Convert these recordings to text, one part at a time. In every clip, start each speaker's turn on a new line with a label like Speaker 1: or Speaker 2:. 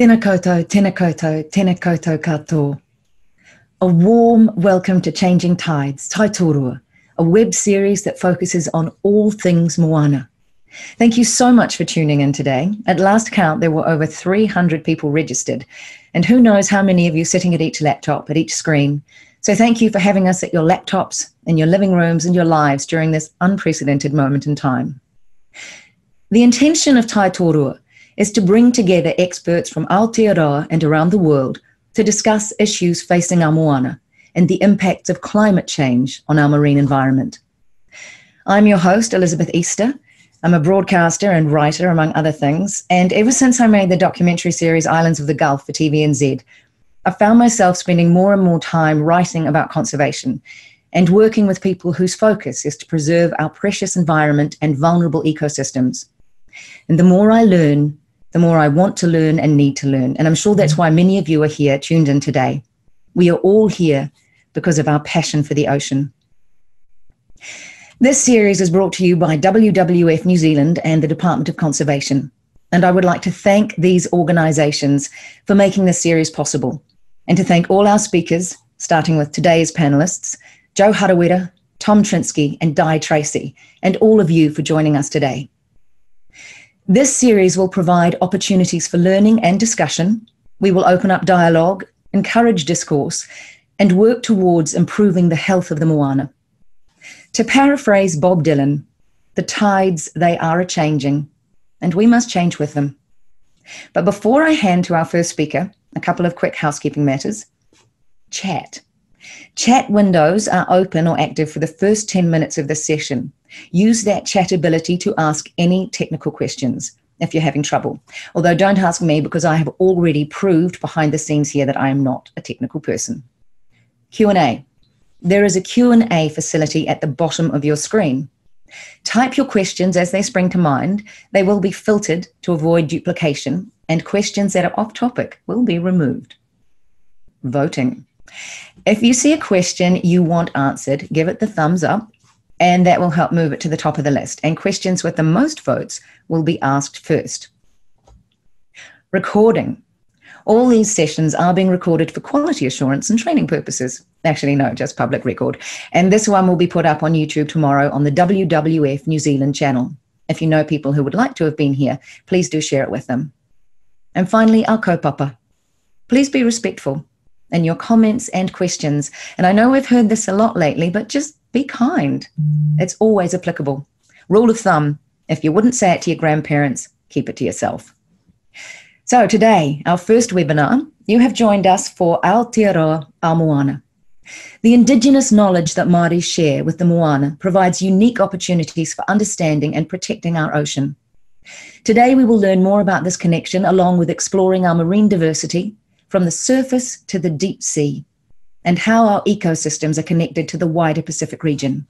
Speaker 1: Tēnā koutou, tēnā koutou, tēnā. A warm welcome to Changing Tides, Tai Tōrua, a web series that focuses on all things Moana. Thank you so much for tuning in today. At last count, there were over 300 people registered, and who knows how many of you sitting at each laptop, at each screen. So thank you for having us at your laptops, in your living rooms, and your lives during this unprecedented moment in time. The intention of Tai Tōrua is to bring together experts from Aotearoa and around the world to discuss issues facing our moana and the impacts of climate change on our marine environment. I'm your host, Elisabeth Easther. I'm a broadcaster and writer, among other things, and ever since I made the documentary series Islands of the Gulf for TVNZ, I found myself spending more and more time writing about conservation and working with people whose focus is to preserve our precious environment and vulnerable ecosystems. And the more I learn, the more I want to learn and need to learn. And I'm sure that's mm-hmm. why many of you are here tuned in today. We are all here because of our passion for the ocean. This series is brought to you by WWF New Zealand and the Department of Conservation. And I would like to thank these organizations for making this series possible and to thank all our speakers, starting with today's panelists, Joe Harawira, Tom Trnski, and Di Tracey, and all of you for joining us today. This series will provide opportunities for learning and discussion. We will open up dialogue, encourage discourse, and work towards improving the health of the moana. To paraphrase Bob Dylan, the tides, they are a changing, and we must change with them. But before I hand to our first speaker, a couple of quick housekeeping matters. Chat. Chat windows are open or active for the first 10 minutes of the session. Use that chat ability to ask any technical questions if you're having trouble. Although don't ask me because I have already proved behind the scenes here that I am not a technical person. Q&A. There is a Q&A facility at the bottom of your screen. Type your questions as they spring to mind. They will be filtered to avoid duplication, and questions that are off topic will be removed. Voting. If you see a question you want answered, give it the thumbs up and that will help move it to the top of the list. And questions with the most votes will be asked first. Recording. All these sessions are being recorded for quality assurance and training purposes. Actually, no, just public record. And this one will be put up on YouTube tomorrow on the WWF New Zealand channel. If you know people who would like to have been here, please do share it with them. And finally, our kaupapa. Please be respectful in your comments and questions. And I know we've heard this a lot lately, but just be kind. It's always applicable. Rule of thumb if you wouldn't say it to your grandparents, keep it to yourself. So, today, our first webinar, you have joined us for Aotearoa a Moana. The Indigenous knowledge that Māori share with the Moana provides unique opportunities for understanding and protecting our ocean. Today, we will learn more about this connection along with exploring our marine diversity from the surface to the deep sea and how our ecosystems are connected to the wider Pacific region.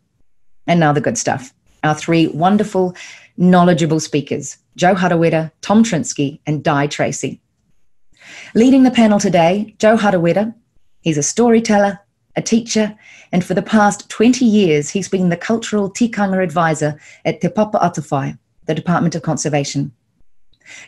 Speaker 1: And now the good stuff. Our three wonderful, knowledgeable speakers, Joe Harawira, Tom Trnski, and Di Tracey. Leading the panel today, Joe Harawira. He's a storyteller, a teacher, and for the past 20 years, he's been the cultural tikanga advisor at Te Papa Atawhai, the Department of Conservation.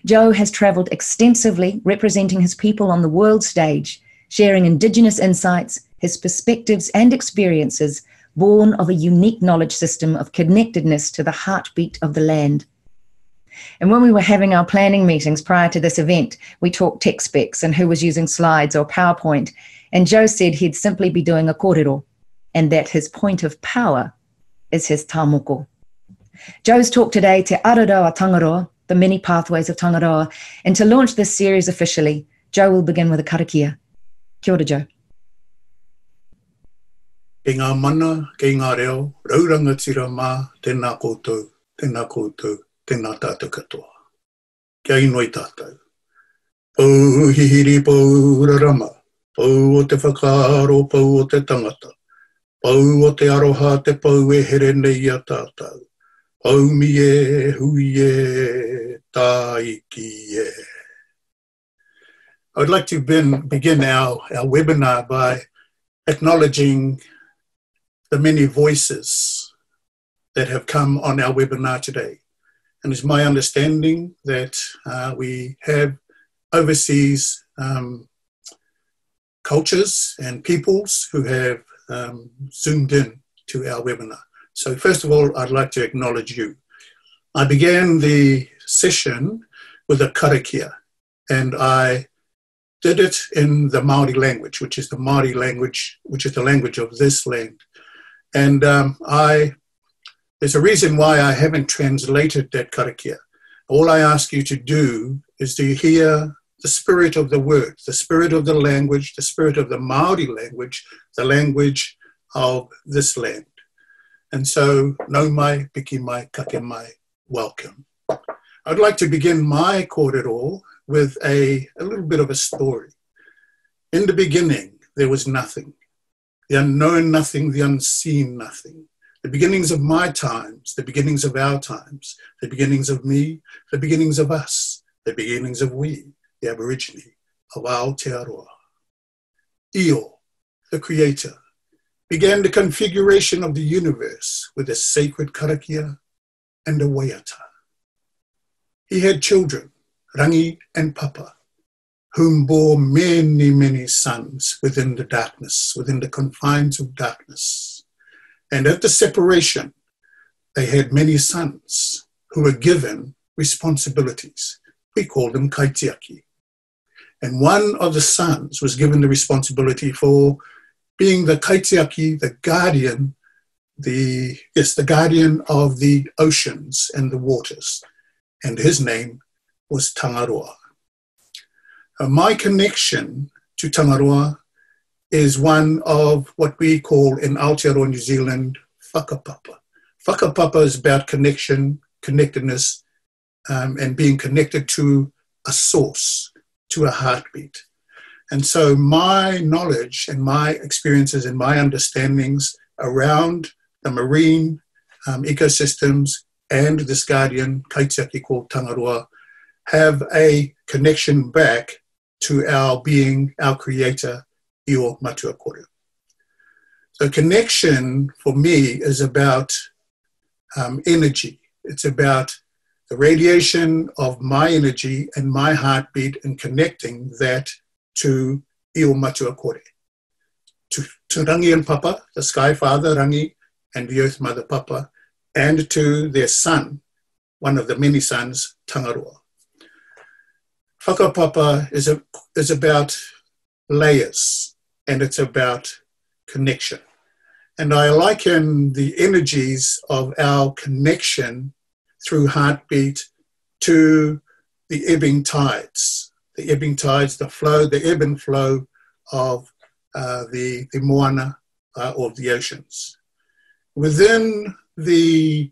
Speaker 1: Joe has travelled extensively representing his people on the world stage sharing Indigenous insights, his perspectives and experiences born of a unique knowledge system of connectedness to the heartbeat of the land. And when we were having our planning meetings prior to this event, we talked tech specs and who was using slides or PowerPoint. And Joe said he'd simply be doing a kōrero and that his point of power is his tāmoko. Joe's talk today Te Araroa Tangaroa, the many pathways of Tangaroa. And to launch this series officially, Joe will begin with a karakia. Kia ora, Joe.
Speaker 2: Kei ngā mana, kei ngā reo, rauranga tira mā, tēnā koutou, tēnā koutou, tēnā tātou katoa. Kia inoi tātou. Pau hihiri, pau rarama, pau o te whakaaro, pau o te tangata, pau o te aroha, te pau e here nei a tātou. Pau mi e, hui e, tā iki e. I would like to begin our, our webinar by acknowledging the many voices that have come on our webinar today. And it's my understanding that uh, we have overseas um, cultures and peoples who have um, zoomed in to our webinar. So first of all, I'd like to acknowledge you. I began the session with a karakia, and I did it in the Maori language, which is the Maori language, which is the language of this land. And um, I, there's a reason why I haven't translated that karakia. All I ask you to do is to hear the spirit of the word, the spirit of the language, the spirit of the Maori language, the language of this land. And so, no mai, piki mai, kake mai, welcome. I'd like to begin my kōrero with a, a little bit of a story. In the beginning, there was nothing. The unknown nothing, the unseen nothing. The beginnings of my times, the beginnings of our times, the beginnings of me, the beginnings of us, the beginnings of we, the Aborigine of our Aotearoa. Io, the creator, began the configuration of the universe with a sacred karakia and a waiata. He had children, Rangi and Papa, whom bore many, many sons within the darkness, within the confines of darkness. And at the separation, they had many sons who were given responsibilities. We call them kaitiaki. And one of the sons was given the responsibility for being the kaitiaki, the guardian, the yes, the guardian of the oceans and the waters. And his name was Tangaroa. Uh, my connection to Tangaroa is one of what we call in Aotearoa, New Zealand, whakapapa. Whakapapa is about connection, connectedness, um, and being connected to a source, to a heartbeat. And so my knowledge and my experiences and my understandings around the marine um, ecosystems and this guardian, kaitiaki called Tangaroa, have a connection back to our being, our creator, Io Matua Kore. So connection for me is about um, energy. It's about the radiation of my energy and my heartbeat and connecting that to Io Matua Kore. To, to Rangi and Papa, the Sky Father Rangi and the Earth Mother Papa, and to their son, one of the many sons, Tangaroa. Whakapapa is, a, is about layers and it's about connection. And I liken the energies of our connection through heartbeat to the ebbing tides, the ebbing tides, the flow, the ebb and flow of uh, the, the moana uh, of the oceans. Within the,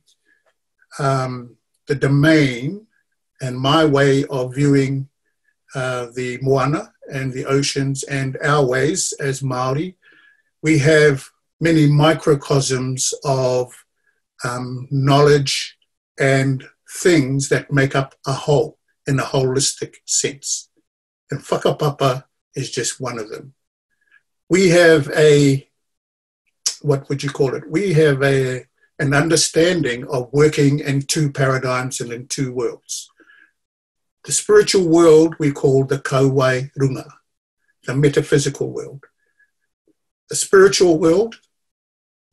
Speaker 2: um, the domain and my way of viewing uh, the moana and the oceans and our ways as Maori, we have many microcosms of um, knowledge and things that make up a whole in a holistic sense. And whakapapa is just one of them. We have a, what would you call it? We have a, an understanding of working in two paradigms and in two worlds. The spiritual world we call the Kauae Runga, the metaphysical world. The spiritual world,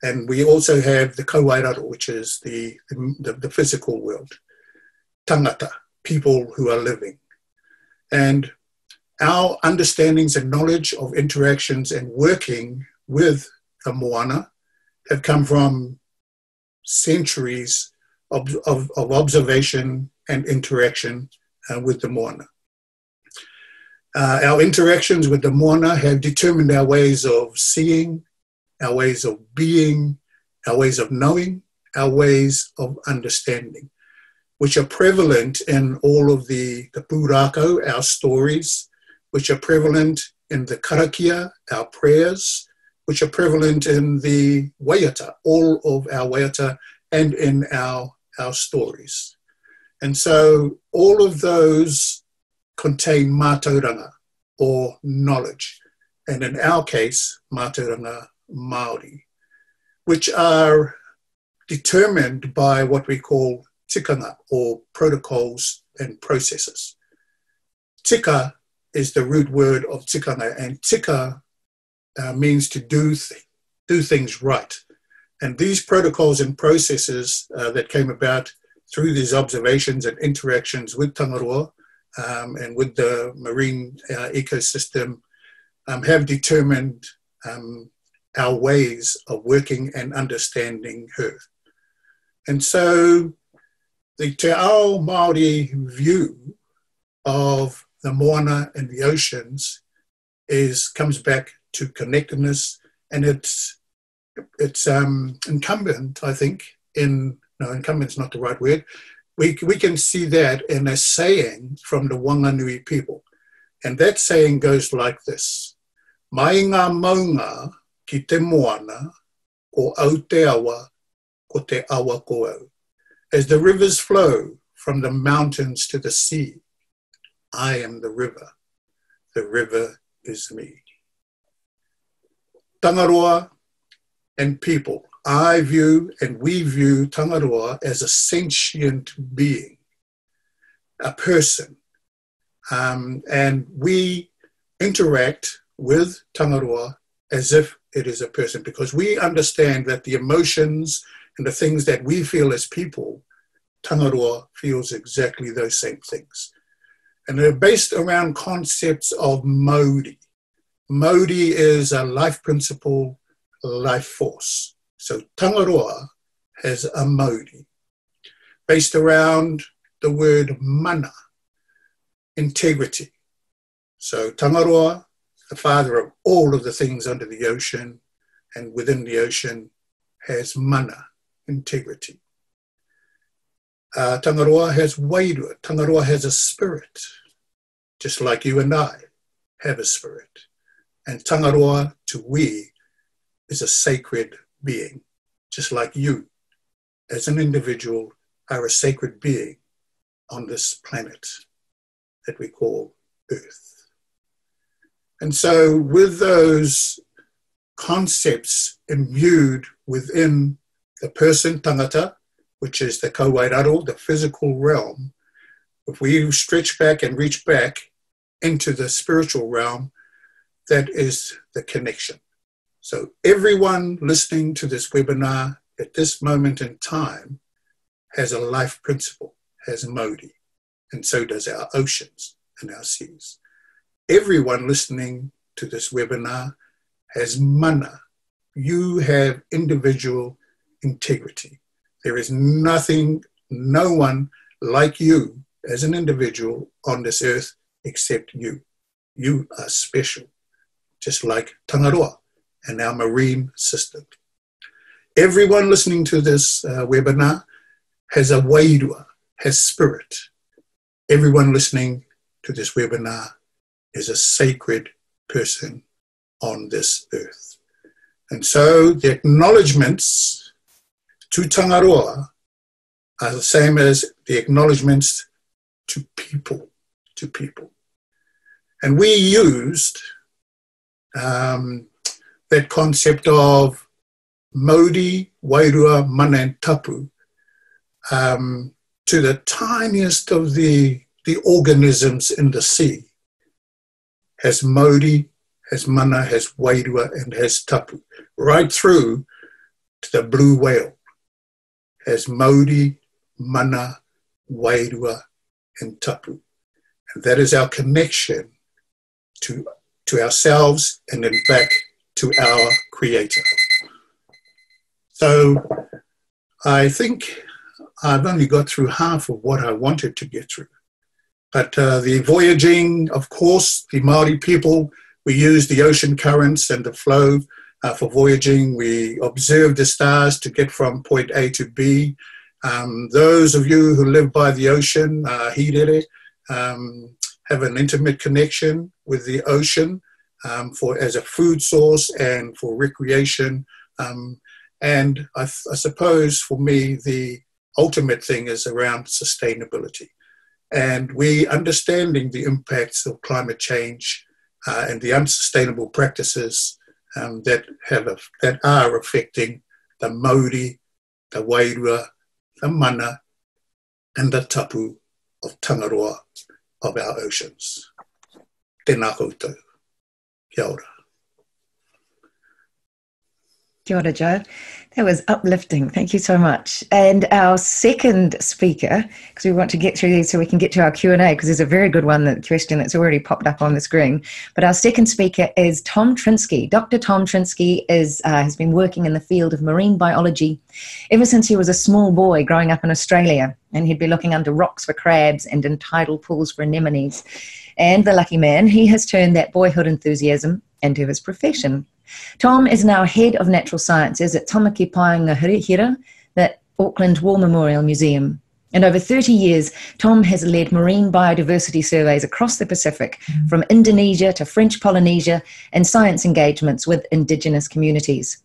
Speaker 2: and we also have the Kauae Raro, which is the, the, the physical world. Tangata, people who are living. And our understandings and knowledge of interactions and working with the moana have come from centuries of, of, of observation and interaction with the moana. Uh, our interactions with the moana have determined our ways of seeing, our ways of being, our ways of knowing, our ways of understanding, which are prevalent in all of the, the pūrākau, our stories, which are prevalent in the karakia, our prayers, which are prevalent in the waiata, all of our waiata, and in our, our stories. And so all of those contain mātauranga or knowledge, and in our case, mātauranga Māori, which are determined by what we call tikanga or protocols and processes. tika is the root word of tikanga, and tika uh, means to do, th- do things right. And these protocols and processes uh, that came about through these observations and interactions with Tangaroa um, and with the marine uh, ecosystem um, have determined um, our ways of working and understanding her. And so the Te Ao Māori view of the moana and the oceans is comes back to connectedness and it's it's um, incumbent, I think, in no, incumbent's not the right word. We, we can see that in a saying from the Wanganui people. And that saying goes like this. Mai ngā maunga ki te moana ko au te awa ko te awa ko au. As the rivers flow from the mountains to the sea, I am the river. The river is me. Tangaroa and people. I view and we view Tangaroa as a sentient being, a person. Um, and we interact with Tangaroa as if it is a person because we understand that the emotions and the things that we feel as people, Tangaroa feels exactly those same things. And they're based around concepts of Mauri. Mauri is a life principle life force. So Tangaroa has a Mauri based around the word mana, integrity. So Tangaroa, the father of all of the things under the ocean and within the ocean, has mana, integrity. Uh, Tangaroa has wairua. Tangaroa has a spirit, just like you and I have a spirit. And Tangaroa, to we, is a sacred being, just like you, as an individual, are a sacred being on this planet that we call Earth. And so, with those concepts imbued within the person tangata, which is the kawairaro, the physical realm, if we stretch back and reach back into the spiritual realm, that is the connection. So everyone listening to this webinar at this moment in time has a life principle, has Mauri, and so does our oceans and our seas. Everyone listening to this webinar has mana. You have individual integrity. There is nothing, no one like you as an individual on this earth except you. You are special, just like Tangaroa and our marine system. Everyone listening to this uh, webinar has a wairua, has spirit. Everyone listening to this webinar is a sacred person on this earth. And so the acknowledgements to Tangaroa are the same as the acknowledgements to people, to people. And we used um, that concept of Mauri, Wairua, Mana, and Tapu um, to the tiniest of the, the organisms in the sea. Has Mauri, has Mana, has Wairua, and has Tapu, right through to the blue whale, has Mauri, Mana, Wairua, and Tapu. And that is our connection to, to ourselves and in fact to our Creator. So I think I've only got through half of what I wanted to get through. But uh, the voyaging, of course, the Maori people, we use the ocean currents and the flow uh, for voyaging. We observe the stars to get from point A to B. Um, those of you who live by the ocean, uh, Hirere, um, have an intimate connection with the ocean um, for as a food source and for recreation. Um, and I, I, suppose for me, the ultimate thing is around sustainability. And we understanding the impacts of climate change uh, and the unsustainable practices um, that have a, that are affecting the Mauri, the Wairua, the Mana, and the Tapu of Tangaroa of our oceans. tēnā koutou. Kia ora.
Speaker 1: Kia ora, Joe. That was uplifting. Thank you so much. And our second speaker, because we want to get through these so we can get to our Q&A, because there's a very good one, that question that's already popped up on the screen. But our second speaker is Tom Trnski. Dr. Tom Trnski is, uh, has been working in the field of marine biology ever since he was a small boy growing up in Australia. And he'd be looking under rocks for crabs and in tidal pools for anemones. And the lucky man, he has turned that boyhood enthusiasm into his profession. Tom is now head of natural sciences at Tamaki Paenga Hira, the Auckland War Memorial Museum. And over 30 years, Tom has led marine biodiversity surveys across the Pacific, from Indonesia to French Polynesia, and science engagements with Indigenous communities.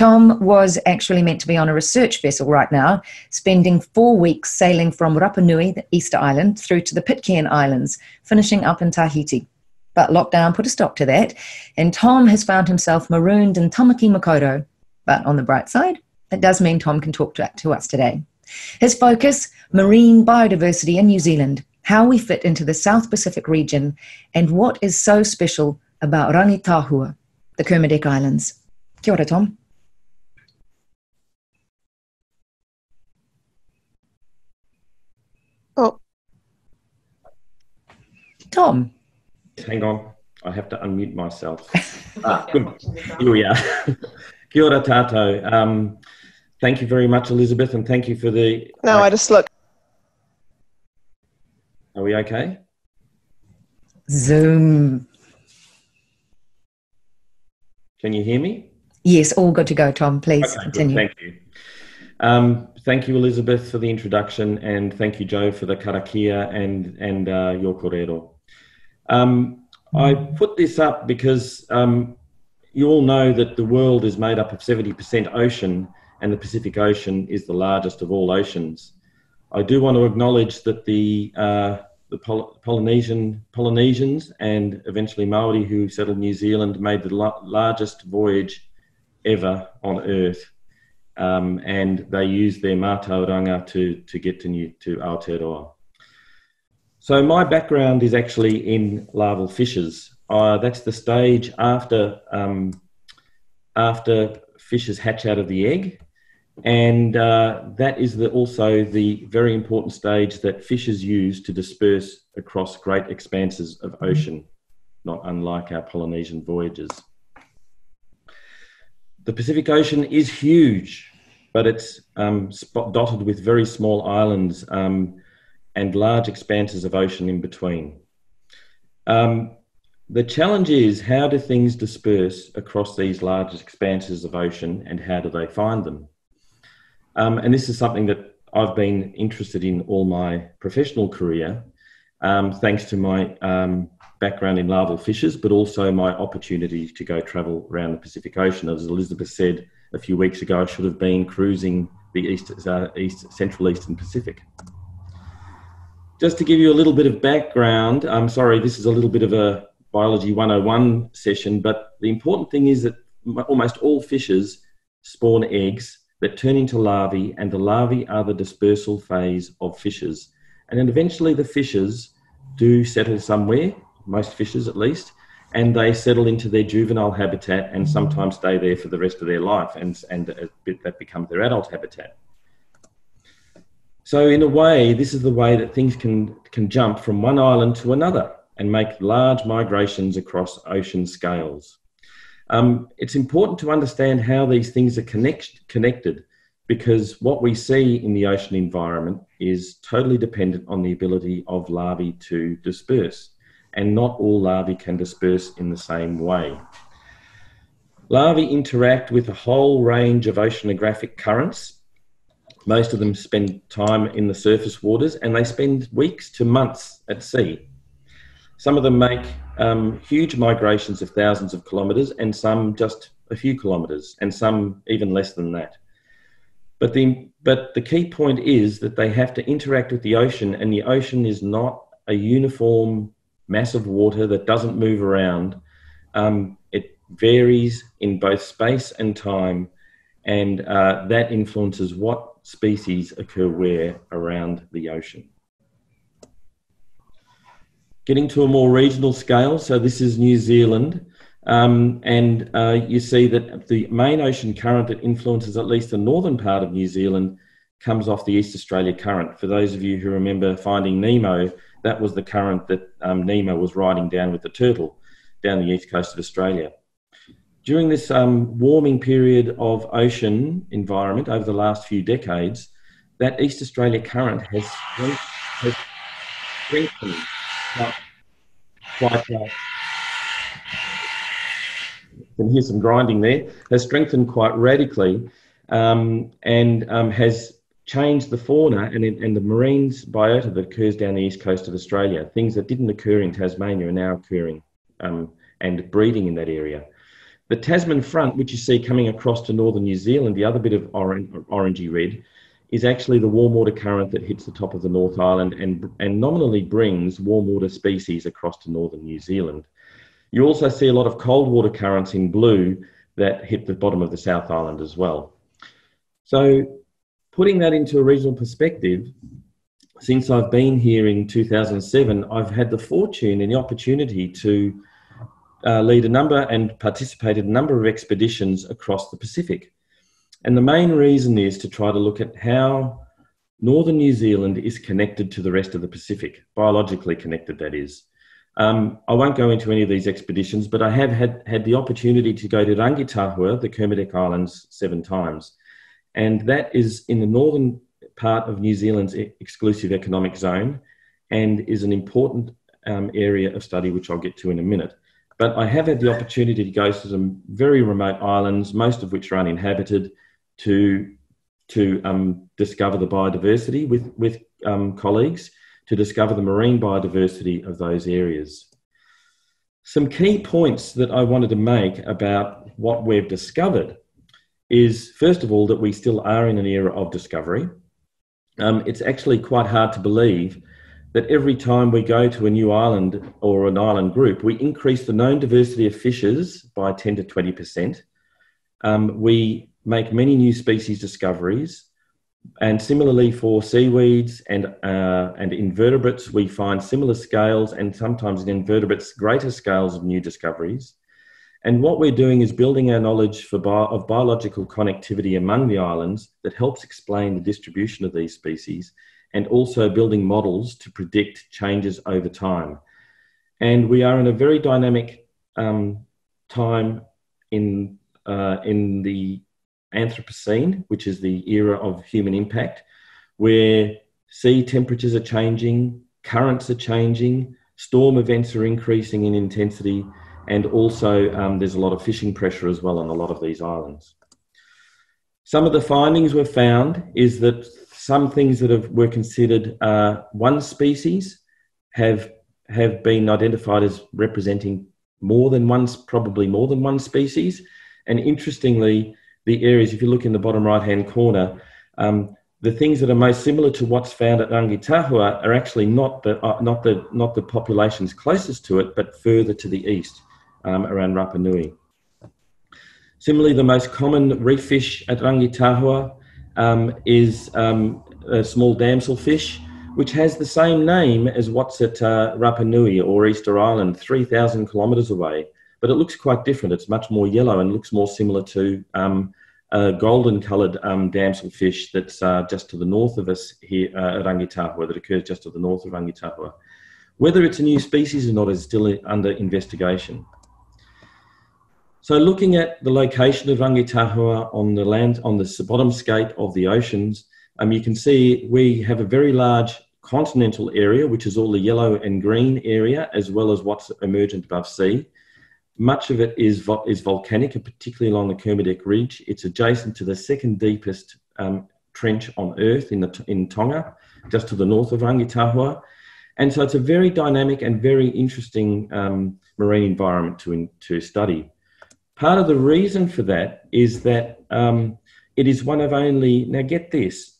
Speaker 1: Tom was actually meant to be on a research vessel right now, spending four weeks sailing from Rapa Nui, the Easter Island, through to the Pitcairn Islands, finishing up in Tahiti. But lockdown put a stop to that, and Tom has found himself marooned in Tamaki Makaurau. But on the bright side, it does mean Tom can talk to, to us today. His focus marine biodiversity in New Zealand, how we fit into the South Pacific region, and what is so special about Rangitahua, the Kermadec Islands. Kia ora, Tom.
Speaker 3: Oh.
Speaker 1: Tom.
Speaker 4: Hang on, I have to unmute myself. ah, good. Here we are. Kia ora tātou. Um, thank you very much, Elisabeth, and thank you for the.
Speaker 3: No, uh, I just look.
Speaker 4: Are we okay?
Speaker 1: Zoom.
Speaker 4: Can you hear me?
Speaker 1: Yes, all good to go, Tom. Please
Speaker 4: Okay, good.
Speaker 1: continue.
Speaker 4: Thank you. Um, thank you, Elisabeth, for the introduction, and thank you, Joe, for the karakia and and uh, your korero. Um, I put this up because um, you all know that the world is made up of 70% ocean, and the Pacific Ocean is the largest of all oceans. I do want to acknowledge that the uh, the Poly- Polynesian Polynesians and eventually Maori who settled New Zealand made the la- largest voyage ever on Earth, um, and they use their mātauranga to to get to New to Aotearoa. So my background is actually in larval fishes. Uh, that's the stage after um, after fishes hatch out of the egg, and uh, that is the, also the very important stage that fishes use to disperse across great expanses of ocean, not unlike our Polynesian voyages. The Pacific Ocean is huge, but it's um, spot dotted with very small islands um, and large expanses of ocean in between. Um, the challenge is how do things disperse across these large expanses of ocean and how do they find them? Um, and this is something that I've been interested in all my professional career, um, thanks to my um, background in larval fishes, but also my opportunity to go travel around the Pacific Ocean. As Elisabeth said a few weeks ago, should have been cruising the East, uh, East Central Eastern Pacific. Just to give you a little bit of background, I'm sorry, this is a little bit of a biology 101 session, but the important thing is that almost all fishes spawn eggs that turn into larvae, and the larvae are the dispersal phase of fishes. And then eventually the fishes do settle somewhere, most fishes at least, and they settle into their juvenile habitat and sometimes stay there for the rest of their life, and, and bit, that becomes their adult habitat. So, in a way, this is the way that things can, can jump from one island to another and make large migrations across ocean scales. Um, it's important to understand how these things are connect, connected because what we see in the ocean environment is totally dependent on the ability of larvae to disperse, and not all larvae can disperse in the same way. Larvae interact with a whole range of oceanographic currents. Most of them spend time in the surface waters and they spend weeks to months at sea. Some of them make um, huge migrations of thousands of kilometres, and some just a few kilometres, and some even less than that. But the, but the key point is that they have to interact with the ocean, and the ocean is not a uniform mass of water that doesn't move around. Um, it varies in both space and time, and uh, that influences what species occur where around the ocean. Getting to a more regional scale, so this is New Zealand, um, and uh, you see that the main ocean current that influences at least the northern part of New Zealand comes off the East Australia Current. For those of you who remember Finding Nemo, that was the current that um, Nemo was riding down with the turtle down the east coast of Australia. During this um, warming period of ocean environment over the last few decades, that East Australia current has, strengthened quite, quite uh, can hear some grinding there, has strengthened quite radically um, and um, has changed the fauna and, and the marine biota that occurs down the east coast of Australia. Things that didn't occur in Tasmania are now occurring um, and breeding in that area. The Tasman front, which you see coming across to northern New Zealand, the other bit of orange, orangey red, is actually the warm water current that hits the top of the North Island and, and nominally brings warm water species across to northern New Zealand. You also see a lot of cold water currents in blue that hit the bottom of the South Island as well. So putting that into a regional perspective, since I've been here in 2007, I've had the fortune and the opportunity to uh, lead a number and participate in a number of expeditions across the Pacific. And the main reason is to try to look at how northern New Zealand is connected to the rest of the Pacific, biologically connected, that is. Um, I won't go into any of these expeditions, but I have had, had the opportunity to go to Rangitahua, the Kermadec Islands, seven times. And that is in the northern part of New Zealand's exclusive economic zone and is an important um, area of study, which I'll get to in a minute. But I have had the opportunity to go to some very remote islands, most of which are uninhabited, to, to um, discover the biodiversity with, with um, colleagues, to discover the marine biodiversity of those areas. Some key points that I wanted to make about what we've discovered is first of all that we still are in an era of discovery. Um, it's actually quite hard to believe that every time we go to a new island or an island group, we increase the known diversity of fishes by 10 to 20%. Um, we make many new species discoveries. And similarly for seaweeds and, uh, and invertebrates, we find similar scales and sometimes in invertebrates, greater scales of new discoveries. And what we're doing is building our knowledge for bio, of biological connectivity among the islands that helps explain the distribution of these species and also building models to predict changes over time. And we are in a very dynamic um, time in, uh, in the Anthropocene, which is the era of human impact, where sea temperatures are changing, currents are changing, storm events are increasing in intensity, and also, um, there's a lot of fishing pressure as well on a lot of these islands. Some of the findings we've found is that some things that have, were considered uh, one species have, have been identified as representing more than one, probably more than one species. And interestingly, the areas, if you look in the bottom right hand corner, um, the things that are most similar to what's found at Rangitahua are actually not the, uh, not, the, not the populations closest to it, but further to the east um, around Rapa Nui. Similarly, the most common reef fish at Rangitahua um, is um, a small damselfish, which has the same name as what's at uh, Rapa Nui or Easter Island, 3,000 kilometres away. But it looks quite different. It's much more yellow and looks more similar to um, a golden coloured um, damselfish that's uh, just to the north of us here uh, at Rangitahua, that occurs just to the north of Rangitahua. Whether it's a new species or not is still under investigation. So looking at the location of Rangitahua on the land, on the bottom scape of the oceans, um, you can see we have a very large continental area, which is all the yellow and green area, as well as what's emergent above sea. Much of it is, vo- is volcanic, and particularly along the Kermadec Ridge. It's adjacent to the second deepest um, trench on Earth in, the, in Tonga, just to the north of Rangitahua. And so it's a very dynamic and very interesting um, marine environment to, in, to study. Part of the reason for that is that um, it is one of only, now get this,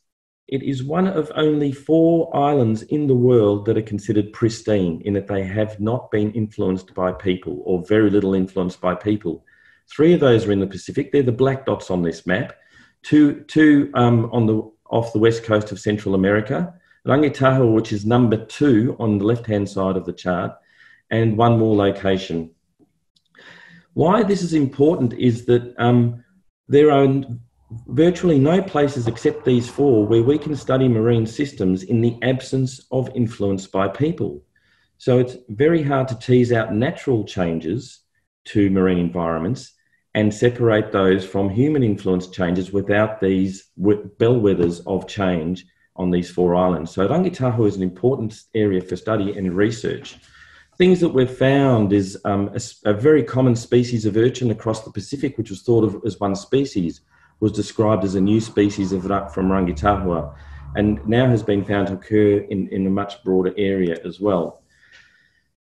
Speaker 4: it is one of only four islands in the world that are considered pristine in that they have not been influenced by people or very little influenced by people. Three of those are in the Pacific. They're the black dots on this map. Two, two um, on the off the west coast of Central America, Rangitahua, which is number two on the left hand side of the chart, and one more location. Why this is important is that um, there are virtually no places except these four where we can study marine systems in the absence of influence by people. So it's very hard to tease out natural changes to marine environments and separate those from human influence changes without these bellwethers of change on these four islands. So Rangitahua is an important area for study and research. Things that we've found is um, a, a, very common species of urchin across the Pacific, which was thought of as one species, was described as a new species of from Rangitahua, and now has been found to occur in, in a much broader area as well.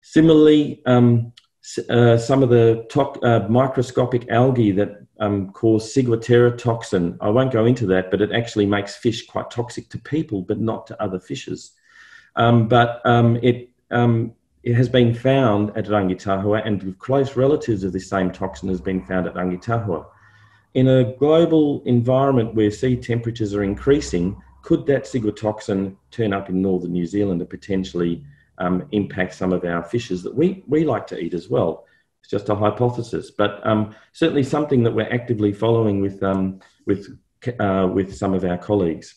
Speaker 4: Similarly, um, uh, some of the to- uh, microscopic algae that um, cause ciguatera toxin. I won't go into that, but it actually makes fish quite toxic to people, but not to other fishes. Um, but um, it um, it has been found at Rangitahua, and close relatives of this same toxin has been found at Rangitahua. In a global environment where sea temperatures are increasing, could that ciguatoxin turn up in northern New Zealand and potentially um, impact some of our fishes that we, we like to eat as well? It's just a hypothesis, but um, certainly something that we're actively following with, um, with, uh, with some of our colleagues.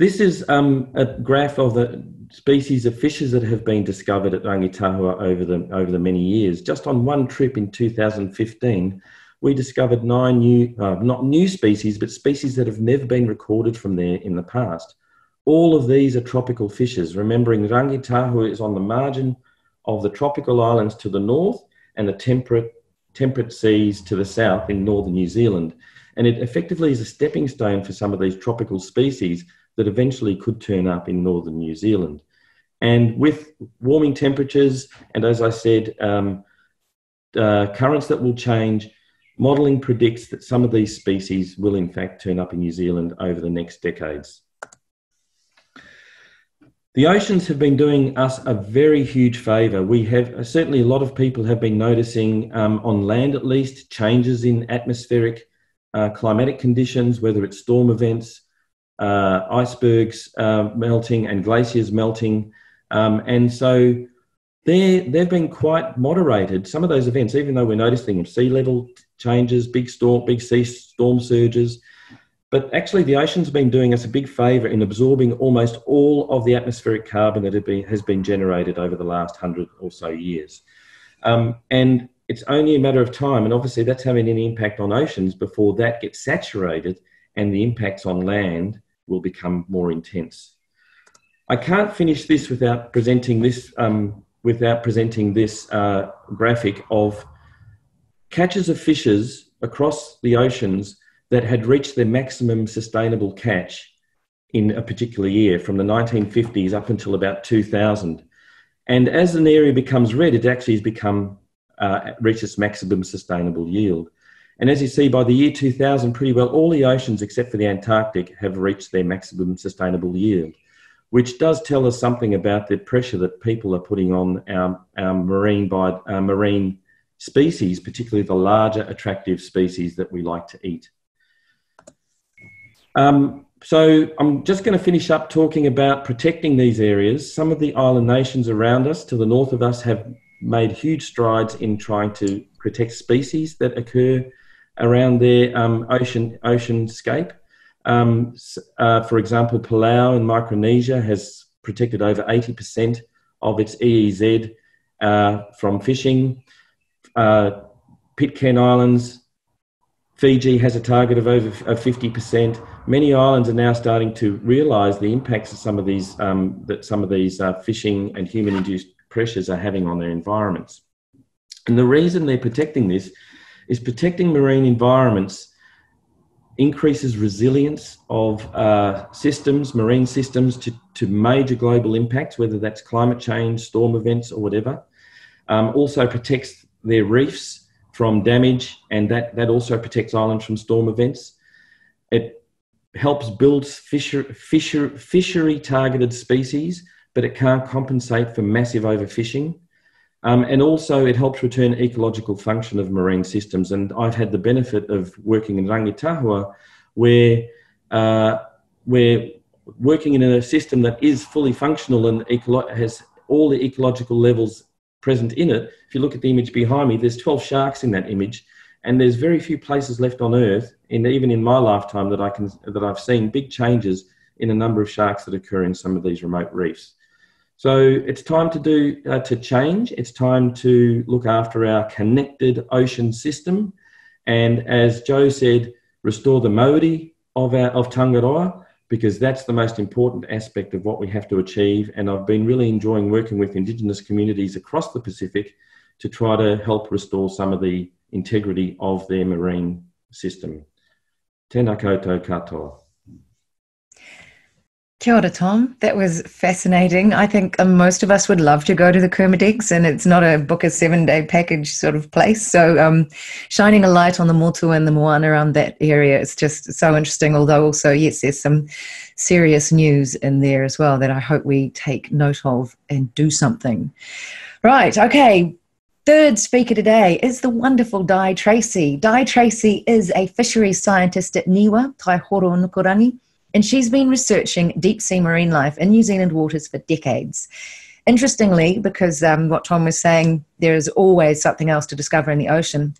Speaker 4: This is um, a graph of the species of fishes that have been discovered at Rangitahua over the, over the many years. Just on one trip in 2015, we discovered nine new, uh, not new species, but species that have never been recorded from there in the past. All of these are tropical fishes, remembering Rangitahua is on the margin of the tropical islands to the north and the temperate, temperate seas to the south in northern New Zealand. And it effectively is a stepping stone for some of these tropical species that eventually could turn up in northern New Zealand. And with warming temperatures, and as I said, um, uh, currents that will change, modelling predicts that some of these species will in fact turn up in New Zealand over the next decades. The oceans have been doing us a very huge favour. We have certainly a lot of people have been noticing um, on land at least changes in atmospheric uh, climatic conditions, whether it's storm events, uh, icebergs uh, melting and glaciers melting. Um, and so they've been quite moderated. Some of those events, even though we're noticing sea level changes, big storm, big sea storm surges, but actually the ocean's been doing us a big favour in absorbing almost all of the atmospheric carbon that has been generated over the last hundred or so years. Um, and it's only a matter of time, and obviously that's having an impact on oceans before that gets saturated and the impacts on land will become more intense. I can't finish this without presenting this um, without presenting this uh, graphic of catches of fishes across the oceans that had reached their maximum sustainable catch in a particular year from the 1950s up until about 2000. And as an area becomes red, it actually has become uh, reached its maximum sustainable yield. And as you see, by the year 2000, pretty well all the oceans except for the Antarctic have reached their maximum sustainable yield, which does tell us something about the pressure that people are putting on our, our marine, by, our marine species, particularly the larger attractive species that we like to eat. Um, so I'm just going to finish up talking about protecting these areas. Some of the island nations around us, to the north of us, have made huge strides in trying to protect species that occur around their um, ocean oceanscape. Um, uh, for example, Palau in Micronesia has protected over 80% of its EEZ uh, from fishing. Uh, Pitcairn Islands, Fiji has a target of over of 50%. Many islands are now starting to realise the impacts of some of these um, that some of these uh, fishing and human-induced pressures are having on their environments. And the reason they're protecting this is protecting marine environments increases resilience of uh, systems, marine systems, to, to major global impacts, whether that's climate change, storm events, or whatever. Um, also protects their reefs from damage, and that, that also protects islands from storm events. It helps build fisher, fisher, fishery targeted species, but it can't compensate for massive overfishing. Um, and also, it helps return ecological function of marine systems. And I've had the benefit of working in Rangitahua, where uh, where working in a system that is fully functional and has all the ecological levels present in it. If you look at the image behind me, there's 12 sharks in that image, and there's very few places left on Earth, and even in my lifetime, that I can that I've seen big changes in a number of sharks that occur in some of these remote reefs. So it's time to do uh, to change. It's time to look after our connected ocean system, and as Joe said, restore the mauri of our, of Tangaroa because that's the most important aspect of what we have to achieve. And I've been really enjoying working with Indigenous communities across the Pacific to try to help restore some of the integrity of their marine system. Tēnā koutou katoa.
Speaker 1: Kia ora, Tom. That was fascinating. I think um, most of us would love to go to the Kermadec, and it's not a book a seven day package sort of place. So, um, shining a light on the Motu and the Moana around that area is just so interesting. Although, also, yes, there's some serious news in there as well that I hope we take note of and do something. Right, okay. Third speaker today is the wonderful Di Tracey. Di Tracey is a fisheries scientist at NIWA, Taihoro Nukurangi and she's been researching deep sea marine life in New Zealand waters for decades. Interestingly, because um, what Tom was saying, there is always something else to discover in the ocean.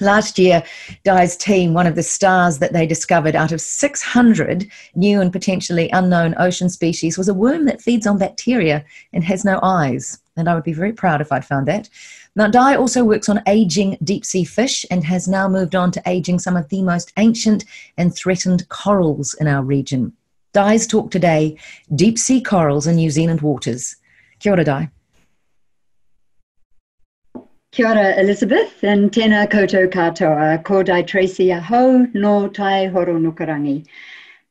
Speaker 1: Last year, Di's team, one of the stars that they discovered out of 600 new and potentially unknown ocean species, was a worm that feeds on bacteria and has no eyes. And I would be very proud if I'd found that. Now, Di also works on aging deep sea fish and has now moved on to aging some of the most ancient and threatened corals in our region. Di's talk today deep sea corals in New Zealand waters. Kia ora, Di.
Speaker 3: Kia ora, Elisabeth, and tēnā koutou katoa, ko Tracey aho no Taihoro Nukurangi.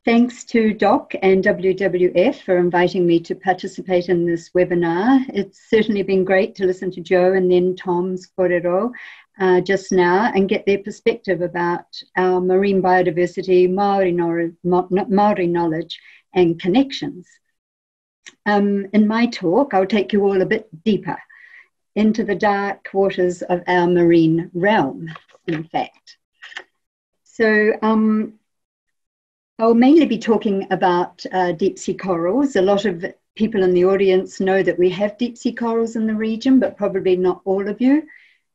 Speaker 3: Thanks to DOC and WWF for inviting me to participate in this webinar. It's certainly been great to listen to Joe and then Tom's korero uh, just now and get their perspective about our marine biodiversity, Maori, Maori knowledge, and connections. Um, in my talk, I'll take you all a bit deeper into the dark waters of our marine realm, in fact. So, um, I'll mainly be talking about uh, deep sea corals. A lot of people in the audience know that we have deep sea corals in the region, but probably not all of you.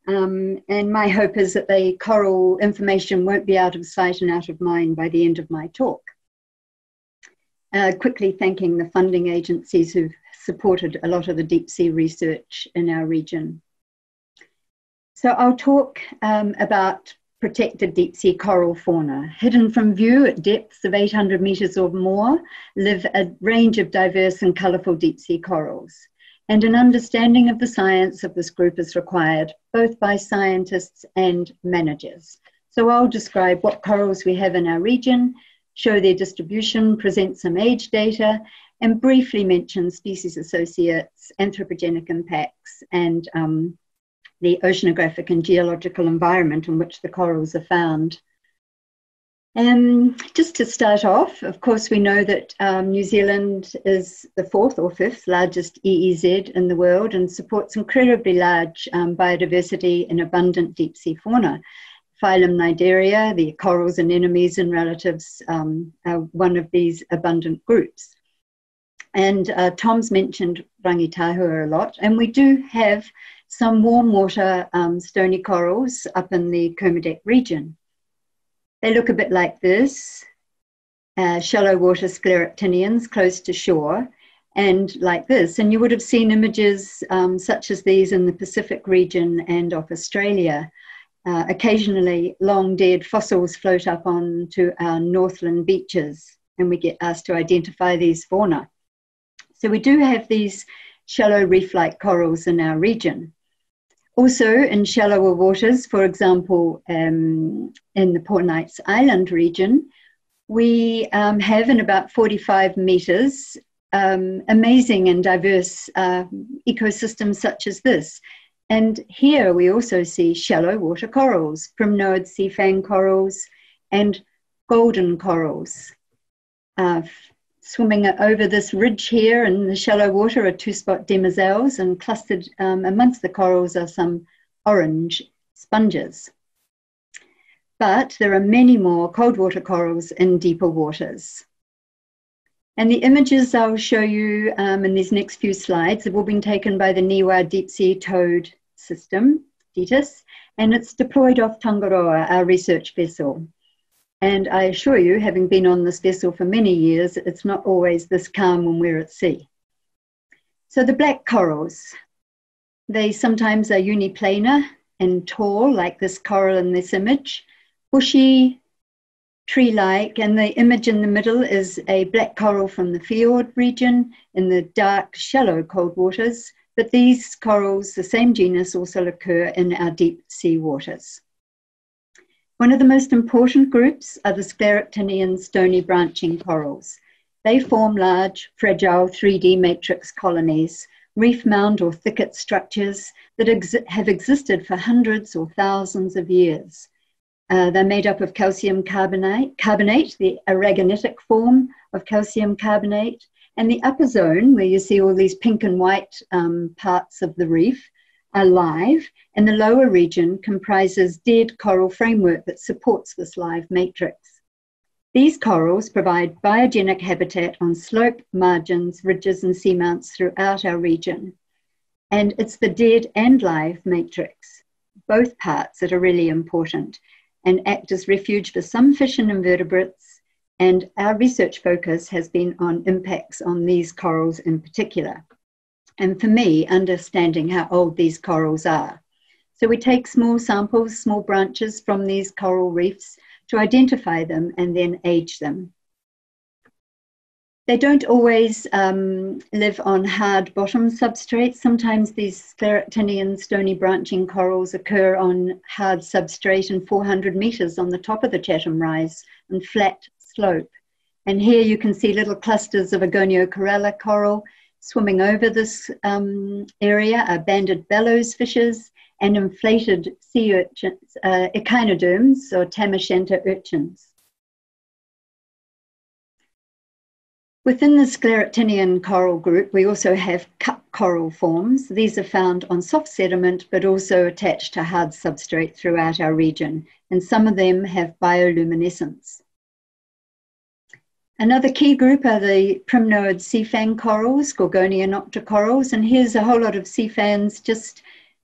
Speaker 3: Um, and my hope is that the coral information won't be out of sight and out of mind by the end of my talk. Uh, quickly thanking the funding agencies who've supported a lot of the deep sea research in our region. So I'll talk um, about protected deep sea coral fauna. Hidden from view at depths of 800 metres or more live a range of diverse and colourful deep sea corals. And an understanding of the science of this group is required, both by scientists and managers. So I'll describe what corals we have in our region, show their distribution, present some age data, and briefly mention species associates, anthropogenic impacts, and um, the oceanographic and geological environment in which the corals are found. Um, just to start off, of course, we know that um, New Zealand is the fourth or fifth largest EEZ in the world and supports incredibly large um, biodiversity and abundant deep sea fauna. Phylum Cnidaria, the corals and anemones and relatives, um, are one of these abundant groups. And uh, Tom's mentioned Rangitahua a lot, and we do have some warm water um, stony corals up in the Kermadec region. They look a bit like this, uh, shallow water scleractinians close to shore, and like this. And you would have seen images um, such as these in the Pacific region and off Australia. Uh, occasionally, long dead fossils float up onto our Northland beaches, and we get asked to identify these fauna. So, we do have these shallow reef like corals in our region. Also, in shallower waters, for example, um, in the Poor Knights Island region, we um, have in about 45 metres um, amazing and diverse uh, ecosystems such as this. And here we also see shallow water corals, primnoid sea fan corals, and golden corals. Uh, swimming over this ridge here in the shallow water are two-spot demoiselles and clustered um, amongst the corals are some orange sponges. But there are many more cold water corals in deeper waters. And the images I'll show you um, in these next few slides have all been taken by the NIWA Deep Sea Towed System, DETIS, and it's deployed off Tangaroa, our research vessel. And I assure you, having been on this vessel for many years, it's not always this calm when we're at sea. So the black corals, they sometimes are uniplanar and tall, like this coral in this image, bushy, tree-like, and the image in the middle is a black coral from the fjord region in the dark, shallow cold waters, but these corals, the same genus, also occur in our deep sea waters. One of the most important groups are the scleractinian stony branching corals. They form large, fragile 3D matrix colonies, reef mound or thicket structures that ex have existed for hundreds or thousands of years. Uh, they're made up of calcium carbonate, carbonate, the aragonitic form of calcium carbonate, and the upper zone, where you see all these pink and white um, parts of the reef, are live, and the lower region comprises dead coral framework that supports this live matrix. These corals provide biogenic habitat on slope, margins, ridges, and seamounts throughout our region. And it's the dead and live matrix, both parts that are really important and act as refuge for some fish and invertebrates. And our research focus has been on impacts on these corals in particular. And for me, understanding how old these corals are. So we take small samples, small branches from these coral reefs to identify them and then age them. They don't always um, live on hard bottom substrates. Sometimes these scleractinian stony branching corals occur on hard substrate and 400 meters on the top of the Chatham Rise and flat slope. And here you can see little clusters of Goniocorella coral swimming over this um, area are banded bellows fishes and inflated sea urchins, uh, echinoderms or Tam O'Shanter urchins. Within the scleractinian coral group, we also have cup coral forms. These are found on soft sediment, but also attached to hard substrate throughout our region, and some of them have bioluminescence. Another key group are the primnoid sea fan corals, Gorgonian octocorals, and here's a whole lot of sea fans just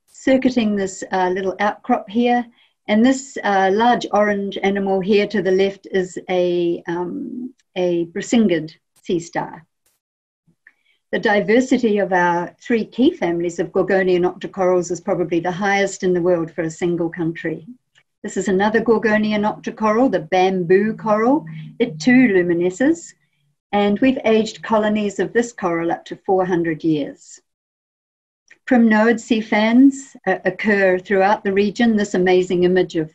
Speaker 3: circuiting this uh, little outcrop here. And this uh, large orange animal here to the left is a, um, a brisingid sea star. The diversity of our three key families of Gorgonian octocorals is probably the highest in the world for a single country. This is another Gorgonian octocoral, the bamboo coral. It too luminesces, and we've aged colonies of this coral up to 400 years. Primnoid sea fans uh, occur throughout the region. This amazing image of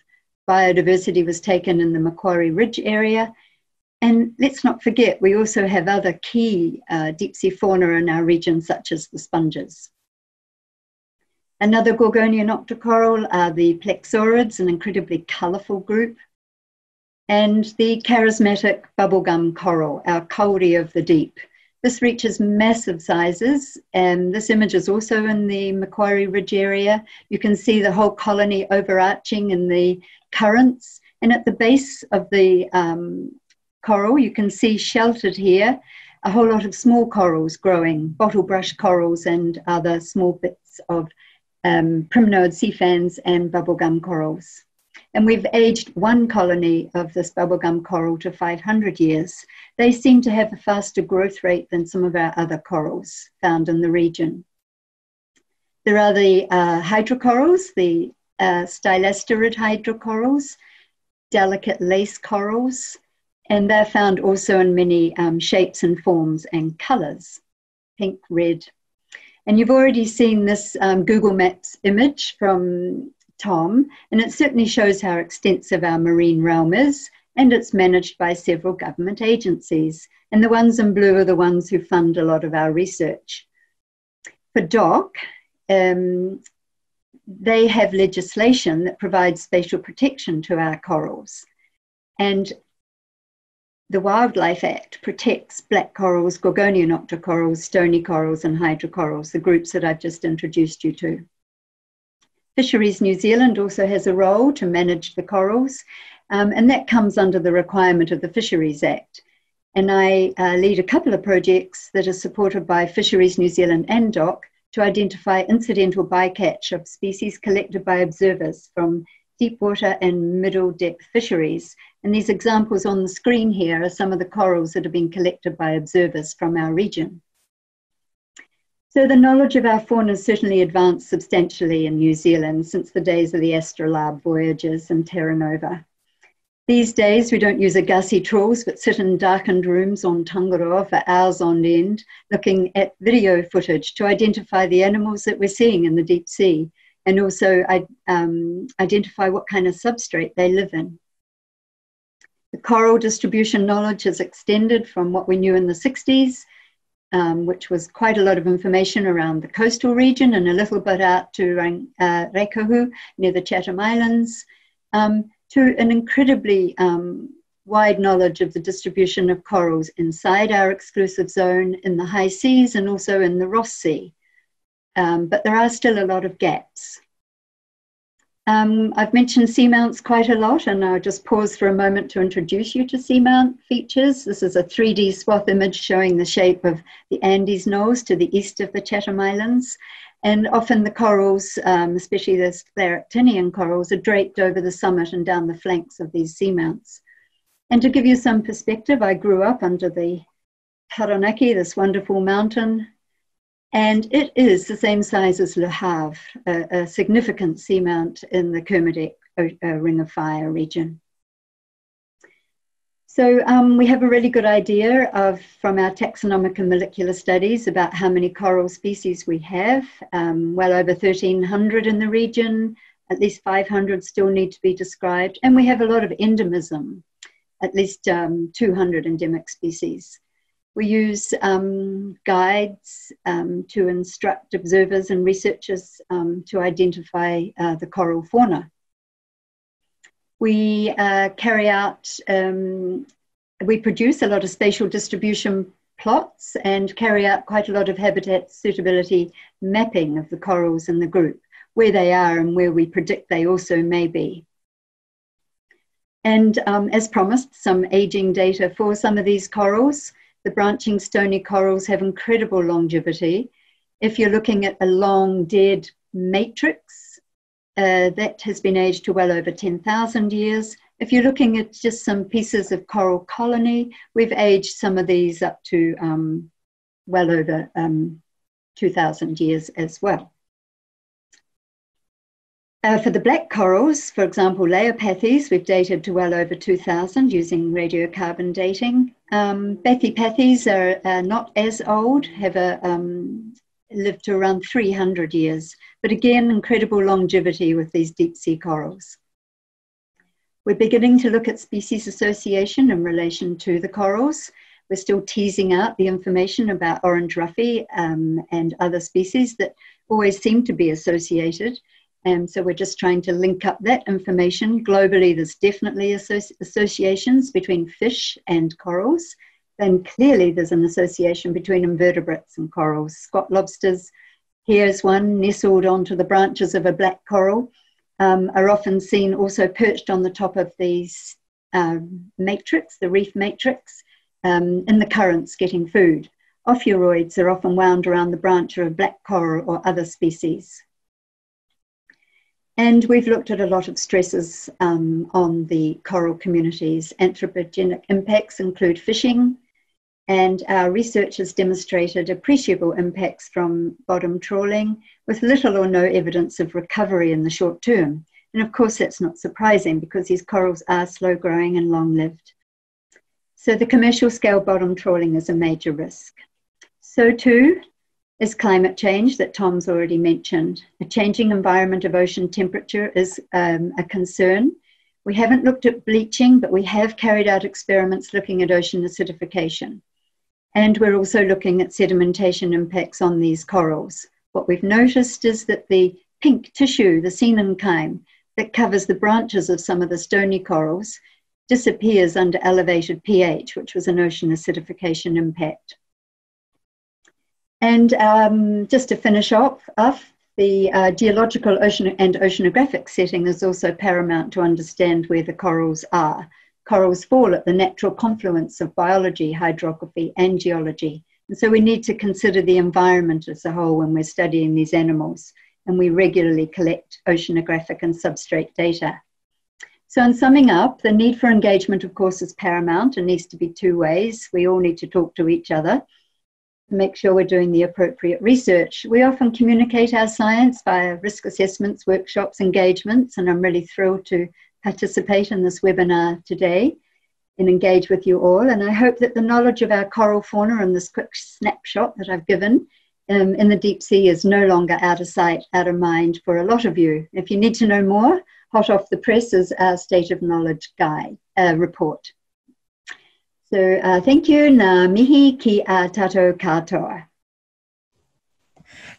Speaker 3: biodiversity was taken in the Macquarie Ridge area, and let's not forget, we also have other key uh, deep sea fauna in our region, such as the sponges. Another Gorgonian octocoral are the plexaurids, an incredibly colourful group, and the charismatic bubblegum coral, our kauri of the deep. This reaches massive sizes, and this image is also in the Macquarie Ridge area. You can see the whole colony overarching in the currents, and at the base of the um, coral. You can see sheltered here a whole lot of small corals growing, bottlebrush corals and other small bits of um, primnoid sea fans and bubblegum corals. And we've aged one colony of this bubblegum coral to 500 years. They seem to have a faster growth rate than some of our other corals found in the region. There are the uh, hydrocorals, the uh, stylasterid hydrocorals, delicate lace corals, and they're found also in many um, shapes and forms and colors pink, red. And you've already seen this um, Google Maps image from Tom, and it certainly shows how extensive our marine realm is, and it's managed by several government agencies. And the ones in blue are the ones who fund a lot of our research. For DOC, um, they have legislation that provides spatial protection to our corals. And the Wildlife Act protects black corals, Gorgonian octocorals, stony corals, and hydrocorals, the groups that I've just introduced you to. Fisheries New Zealand also has a role to manage the corals, um, and that comes under the requirement of the Fisheries Act. And I uh, lead a couple of projects that are supported by Fisheries New Zealand and DOC to identify incidental bycatch of species collected by observers from deep water and middle depth fisheries. And these examples on the screen here are some of the corals that have been collected by observers from our region. So the knowledge of our fauna has certainly advanced substantially in New Zealand since the days of the astrolabe voyages and Terra Nova. These days, we don't use Agassiz trawls, but sit in darkened rooms on Tangaroa for hours on end, looking at video footage to identify the animals that we're seeing in the deep sea, and also um, identify what kind of substrate they live in. The coral distribution knowledge has extended from what we knew in the 60s um, which was quite a lot of information around the coastal region and a little bit out to uh, Raekahu near the Chatham Islands, um, to an incredibly um, wide knowledge of the distribution of corals inside our exclusive zone in the high seas and also in the Ross Sea. Um, but there are still a lot of gaps. Um, I've mentioned seamounts quite a lot, and I'll just pause for a moment to introduce you to seamount features. This is a 3D swath image showing the shape of the Andes nose to the east of the Chatham Islands. And often the corals, um, especially the scleractinian corals, are draped over the summit and down the flanks of these seamounts. And to give you some perspective, I grew up under the Taranaki, this wonderful mountain and it is the same size as Le Havre, a, a significant seamount in the Kermadec uh, Ring of Fire region. So um, we have a really good idea of, from our taxonomic and molecular studies about how many coral species we have, um, well over 1,300 in the region, at least 500 still need to be described, and we have a lot of endemism, at least um, 200 endemic species. We use um, guides um, to instruct observers and researchers um, to identify uh, the coral fauna. We uh, carry out, um, we produce a lot of spatial distribution plots and carry out quite a lot of habitat suitability mapping of the corals in the group, where they are and where we predict they also may be. And um, as promised, some aging data for some of these corals. The branching stony corals have incredible longevity. If you're looking at a long dead matrix, uh, that has been aged to well over 10,000 years. If you're looking at just some pieces of coral colony, we've aged some of these up to um, well over um, 2,000 years as well. Uh, for the black corals, for example, Leiopathes, we've dated to well over 2000 using radiocarbon dating. Um, Bathypathes are, are, not as old, have a, um, lived to around 300 years, but again, incredible longevity with these deep sea corals. We're beginning to look at species association in relation to the corals. We're still teasing out the information about orange roughy um, and other species that always seem to be associated. And so we're just trying to link up that information. Globally, there's definitely associ- associations between fish and corals. Then clearly there's an association between invertebrates and corals. Squat lobsters, here's one nestled onto the branches of a black coral, um, are often seen also perched on the top of these uh, matrix, the reef matrix, um, in the currents getting food. Ophiuroids are often wound around the branch of a black coral or other species. And we've looked at a lot of stresses um, on the coral communities. Anthropogenic impacts include fishing, and our research has demonstrated appreciable impacts from bottom trawling with little or no evidence of recovery in the short term. And of course, that's not surprising because these corals are slow growing and long lived. So, the commercial scale bottom trawling is a major risk. So, too, is climate change that Tom's already mentioned. A changing environment of ocean temperature is um, a concern. We haven't looked at bleaching, but we have carried out experiments looking at ocean acidification. And we're also looking at sedimentation impacts on these corals. What we've noticed is that the pink tissue, the coenenchyme, that covers the branches of some of the stony corals disappears under elevated pH, which was an ocean acidification impact. And um, just to finish off, off the uh, geological ocean and oceanographic setting is also paramount to understand where the corals are. corals fall at the natural confluence of biology, hydrography, and geology. And so we need to consider the environment as a whole when we're studying these animals, and we regularly collect oceanographic and substrate data. So, in summing up, the need for engagement, of course, is paramount and needs to be two ways. We all need to talk to each other, make sure we're doing the appropriate research. We often communicate our science via risk assessments, workshops, engagements, and I'm really thrilled to participate in this webinar today and engage with you all. And I hope that the knowledge of our coral fauna and this quick snapshot that I've given um, in the deep sea is no longer out of sight, out of mind for a lot of you. If you need to know more, hot off the press is our State of Knowledge Guide uh, report. So uh, thank you, na mihi ki a tato katoa.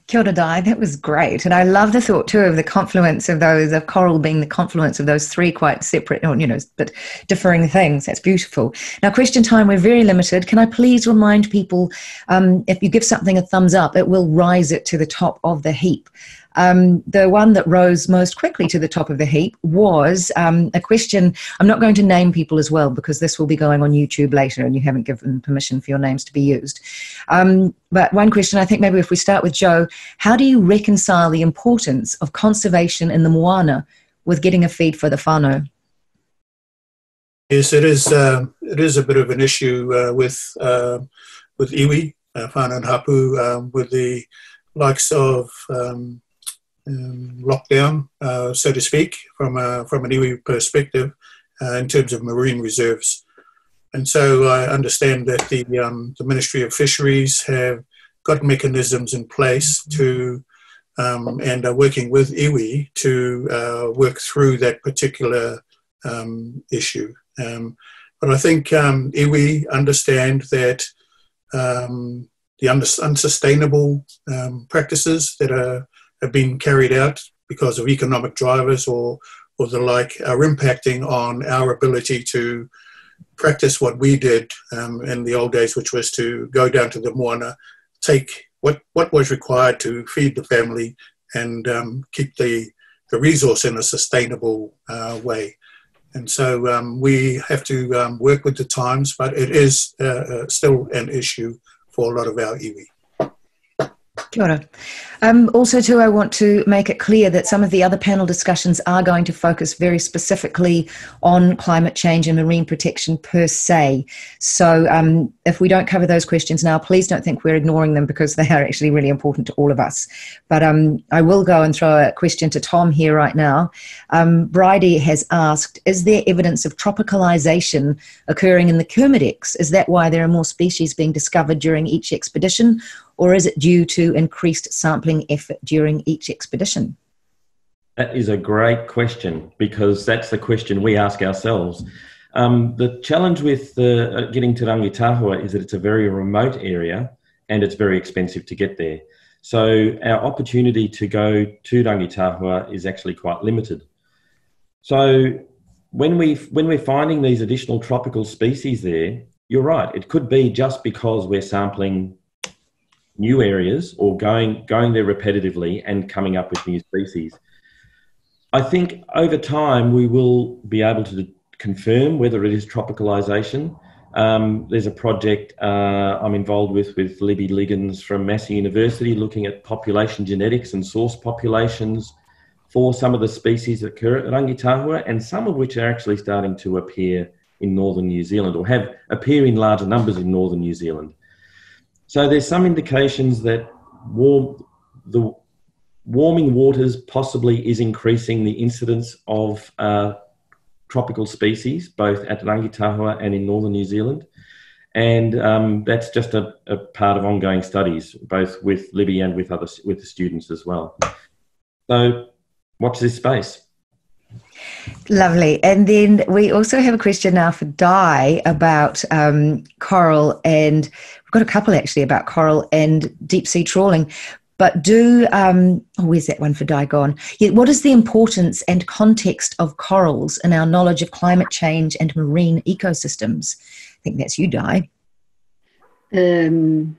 Speaker 1: Kia ora, Di. That was great. And I love the thought too of the confluence of those, of coral being the confluence of those three quite separate, you know, but differing things. That's beautiful. Now, question time, we're very limited. Can I please remind people um, if you give something a thumbs up, it will rise it to the top of the heap. Um, the one that rose most quickly to the top of the heap was um, a question. I'm not going to name people as well because this will be going on YouTube later and you haven't given permission for your names to be used. Um, but one question, I think maybe if we start with Joe, how do you reconcile the importance of conservation in the moana with getting a feed for the whānau?
Speaker 2: Yes, it is. Uh, it is a bit of an issue uh, with uh, with iwi, uh, whānau and hapu, um, with the likes of um, um, lockdown, uh, so to speak, from a, from an iwi perspective uh, in terms of marine reserves. And so I understand that the, um, the Ministry of Fisheries have got mechanisms in place to um, and are working with iwi to uh, work through that particular um, issue. Um, but I think um, iwi understand that the unsustainable practices that are have been carried out because of economic drivers or, or the like are impacting on our ability to practice what we did um, in the old days, which was to go down to the moana, take what, what was required to feed the family and um, keep the, the resource in a sustainable uh, way. And so um, we have to um, work with the times, but it is uh, uh, still an issue for a lot of our iwi.
Speaker 1: Kia. Um, also, too, I want to make it clear that some of the other panel discussions are going to focus very specifically on climate change and marine protection per se. So, um, if we don't cover those questions now, please don't think we're ignoring them because they are actually really important to all of us. But um, I will go and throw a question to Tom here right now. Um, Bridie has asked Is there evidence of tropicalization occurring in the Kermadec? Is that why there are more species being discovered during each expedition? Or is it due to increased sampling effort during each expedition?
Speaker 4: That is a great question because that's the question we ask ourselves. Um, the challenge with uh, getting to Rangitahua is that it's a very remote area and it's very expensive to get there. So our opportunity to go to Rangitahua is actually quite limited. So when we when we're finding these additional tropical species there, you're right. It could be just because we're sampling new areas or going going there repetitively and coming up with new species. I think over time we will be able to confirm whether it is tropicalisation. Um, there's a project uh, I'm involved with with Libby Liggins from Massey University looking at population genetics and source populations for some of the species that occur at Rangitahua and some of which are actually starting to appear in northern New Zealand or have appear in larger numbers in northern New Zealand. So there's some indications that warm, the warming waters possibly is increasing the incidence of uh, tropical species, both at Rangitahua and in northern New Zealand. And um, that's just a, a, part of ongoing studies, both with Libby and with other with the students as well. So watch this space.
Speaker 1: Lovely. And then we also have a question now for Di about um, coral, and we've got a couple actually about coral and deep sea trawling. But do, um, oh, where's that one for Di gone? Yeah, what is the importance and context of corals in our knowledge of climate change and marine ecosystems? I think that's you, Di.
Speaker 3: Um,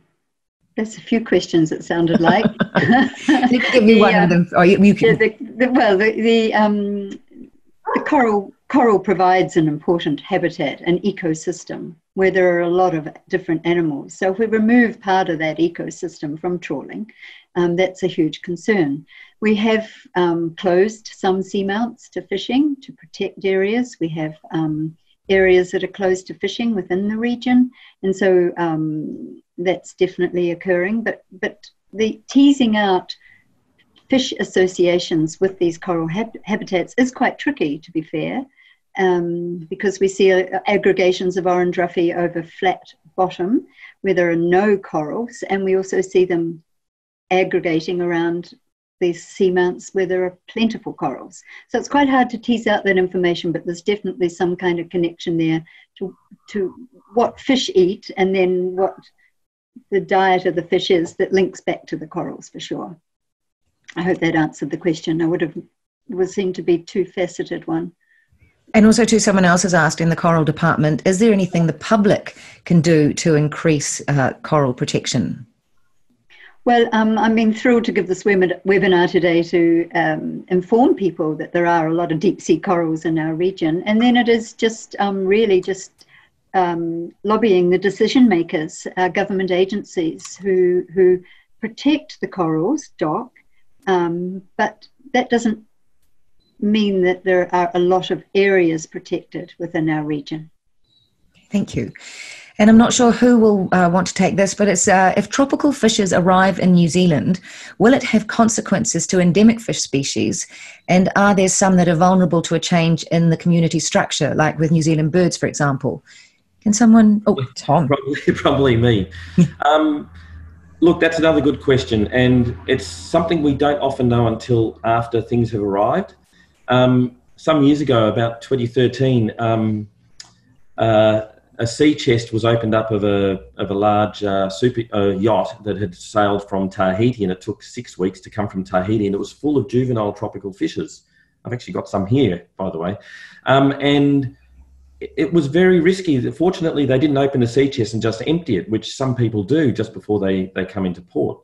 Speaker 3: that's a few questions. It sounded like.
Speaker 1: give me one of them. Or you, you can.
Speaker 3: The, the, well, the, the um, the coral coral provides an important habitat, an ecosystem, where there are a lot of different animals. So if we remove part of that ecosystem from trawling, um, that's a huge concern. We have um, closed some seamounts to fishing to protect areas. We have um, areas that are closed to fishing within the region, and so um, that's definitely occurring. But but the teasing out fish associations with these coral hab- habitats is quite tricky, to be fair, um, because we see uh, aggregations of orange roughy over flat bottom where there are no corals, and we also see them aggregating around these seamounts where there are plentiful corals. So it's quite hard to tease out that information, but there's definitely some kind of connection there to, to what fish eat and then what the diet of the fish is that links back to the corals for sure. I hope that answered the question. I would have was seemed to be two faceted one.
Speaker 1: And also, too, someone else has asked in the coral department: Is there anything the public can do to increase uh, coral protection?
Speaker 3: Well, um, I'm being thrilled to give this webinar today to um, inform people that there are a lot of deep sea corals in our region, and then it is just um, really just um, lobbying the decision makers, uh, government agencies who who protect the corals, DOC, um, but that doesn't mean that there are a lot of areas protected within our region.
Speaker 1: Thank you. And I'm not sure who will uh, want to take this, but it's uh, if tropical fishes arrive in New Zealand, will it have consequences to endemic fish species? And are there some that are vulnerable to a change in the community structure, like with New Zealand birds, for example? Can someone? Oh, Tom.
Speaker 4: Probably, probably me. um, Look, that's another good question, and it's something we don't often know until after things have arrived. Um, some years ago, about 2013, um, uh, a sea chest was opened up of a of a large uh, super uh, yacht that had sailed from Tahiti, and it took six weeks to come from Tahiti, and it was full of juvenile tropical fishes. I've actually got some here, by the way, um, and it was very risky. Fortunately, they didn't open the sea chest and just empty it, which some people do just before they, they come into port.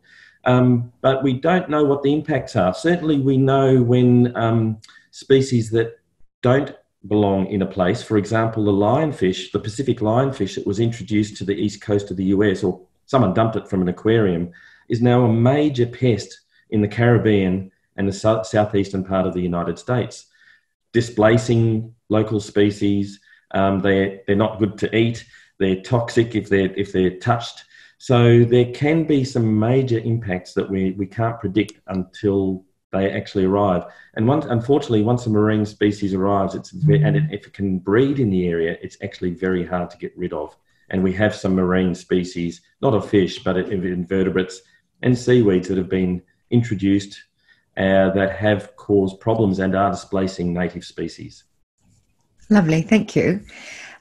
Speaker 4: Um, but we don't know what the impacts are. Certainly, we know when um, species that don't belong in a place, for example, the lionfish, the Pacific lionfish that was introduced to the east coast of the US, or someone dumped it from an aquarium, is now a major pest in the Caribbean and the southeastern part of the United States, displacing local species, um, they they're not good to eat. They're toxic if they're if they're touched. So there can be some major impacts that we, we can't predict until they actually arrive. And once, unfortunately, once a marine species arrives, it's mm-hmm. and it, if it can breed in the area, it's actually very hard to get rid of. And we have some marine species, not of fish, but of invertebrates and seaweeds that have been introduced uh, that have caused problems and are displacing native species.
Speaker 1: Lovely, thank you.